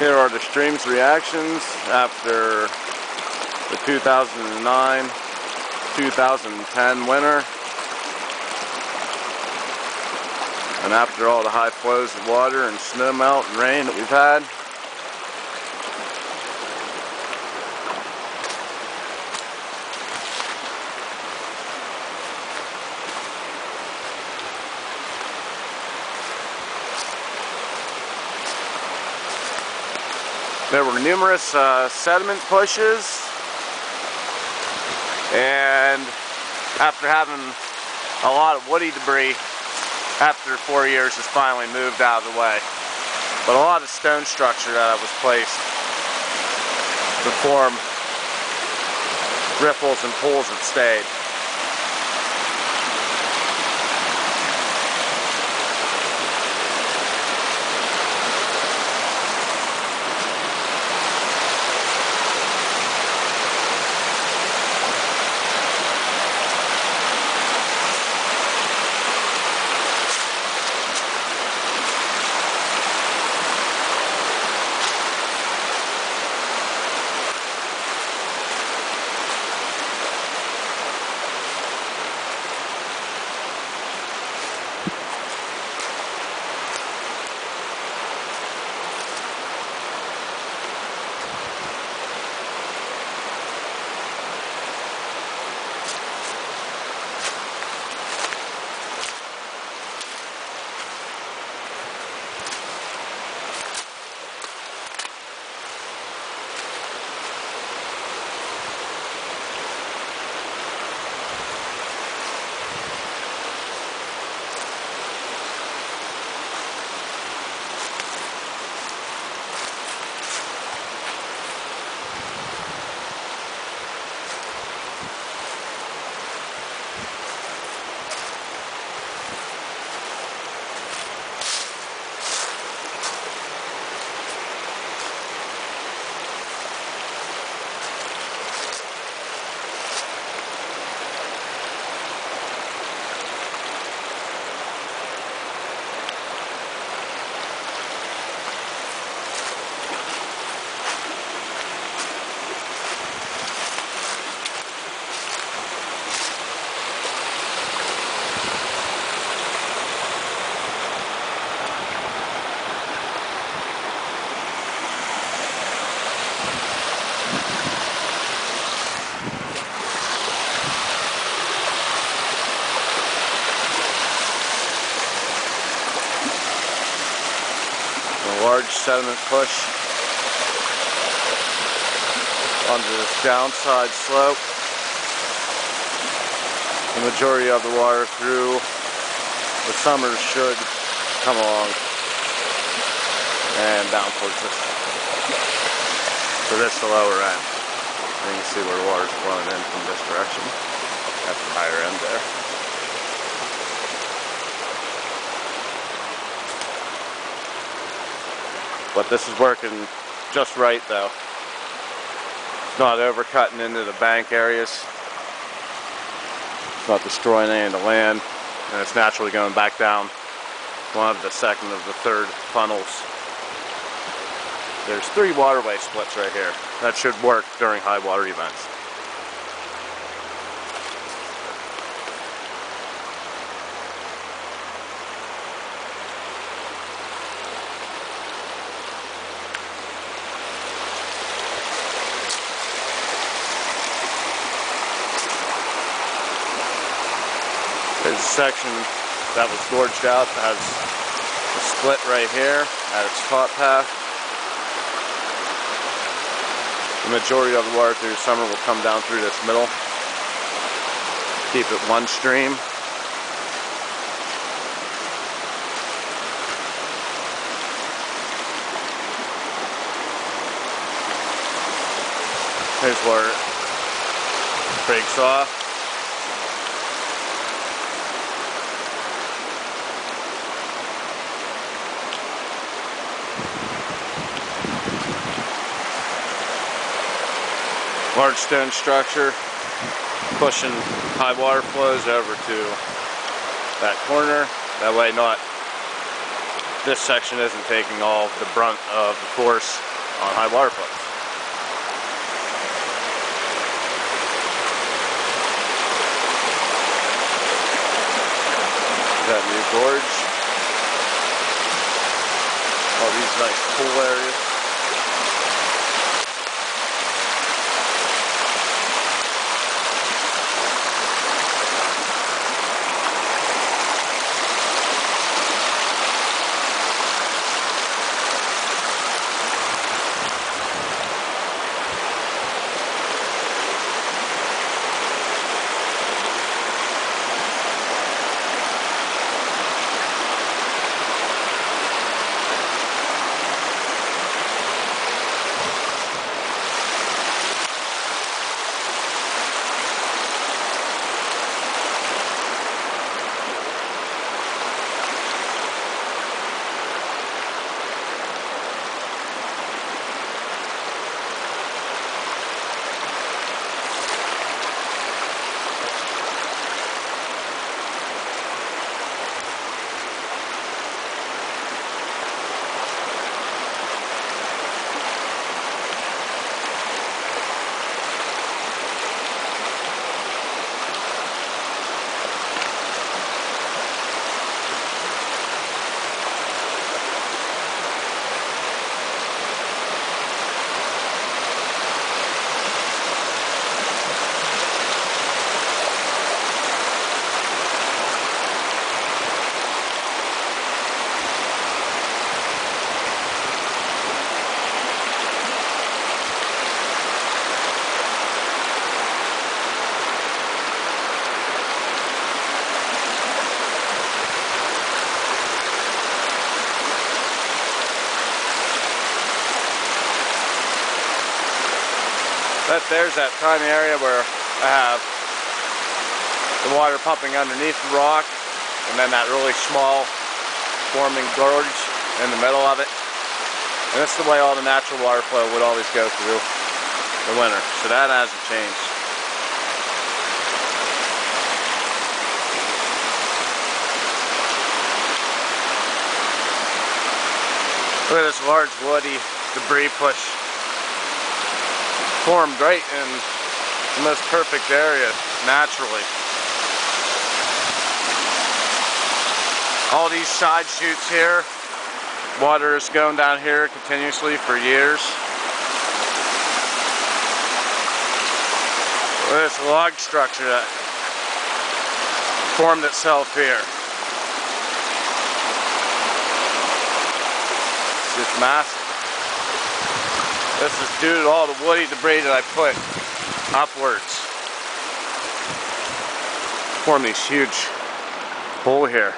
Here are the stream's reactions after the 2009-2010 winter. And after all the high flows of water and snow melt and rain that we've had. There were numerous uh, sediment pushes and after having a lot of woody debris after four years has finally moved out of the way. But a lot of stone structure that was placed to form ripples and pools have stayed. Large sediment push onto this downside slope. The majority of the water through the summer should come along and down towards this. So that's the lower end. And you can see where the water's flowing in from this direction. That's the higher end there. But this is working just right though. It's not overcutting into the bank areas. It's not destroying any of the land. And it's naturally going back down one of the second of the third funnels. There's three waterway splits right here. That should work during high water events. Section that was gorged out has a split right here at its top path. The majority of the water through summer will come down through this middle. Keep it one stream. Here's where it breaks off. Large stone structure pushing high water flows over to that corner that way not this section isn't taking all the brunt of the force on high water flows. That new gorge. All these nice pool areas. That there's that tiny area where I have the water pumping underneath the rock and then that really small forming gorge in the middle of it. And that's the way all the natural water flow would always go through the winter. So that hasn't changed. Look at this large woody debris push formed right in the most perfect area naturally. All these side shoots here, water is going down here continuously for years. This log structure that formed itself here. It's massive. This is due to all the woody debris that I put upwards. Form these huge pool here.